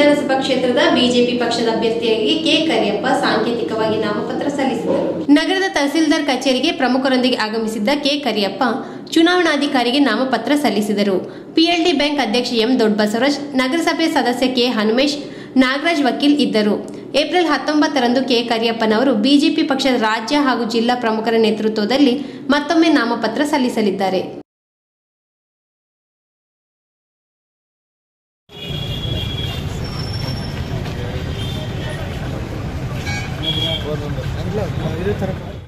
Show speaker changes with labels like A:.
A: ವಿಧಾನಸಭಾ ಕ್ಷೇತ್ರದ ಬಿಜೆಪಿ ಪಕ್ಷದ ಅಭ್ಯರ್ಥಿಯಾಗಿ ಕೆ. ಕರಿಯಪ್ಪ ಸಾಂಕೇತಿಕವಾಗಿ ನಾಮಪತ್ರ ಸಲ್ಲಿಸಿದರು. ನಗರದ ತಹಸೀಲ್ದಾರ್ ಕಚೇರಿಗೆ ಪ್ರಮುಖರೊಂದಿಗೆ ಆಗಮಿಸಿದ್ದ ಕೆ. ಕರಿಯಪ್ಪ ಚುನಾವಣಾಧಿಕಾರಿಗೆ ನಾಮಪತ್ರ ಸಲ್ಲಿಸಿದರು. ಪಿಎಲ್ಡಿ ಬ್ಯಾಂಕ್ ಅಧ್ಯಕ್ಷ ಎಂ. ದೊಡ್ಡಬಸವರಾಜ್, ನಗರಸಭೆ ಸದಸ್ಯ ಕೆ. ಹನುಮೇಶ್, ನಾಗರಾಜ್ ವಕೀಲ್ ಇದ್ದರು. ಏಪ್ರಿಲ್ ಹತ್ತೊಂಬತ್ತರಂದು ಕೆ. ಕರಿಯಪ್ಪನವರು ಬಿಜೆಪಿ ಪಕ್ಷದ ರಾಜ್ಯ ಹಾಗೂ ಜಿಲ್ಲಾ ಪ್ರಮುಖರ ನೇತೃತ್ವದಲ್ಲಿ ಮತ್ತೊಮ್ಮೆ ನಾಮಪತ್ರ ಸಲ್ಲಿಸಲಿದ್ದಾರೆ. ಬಂದು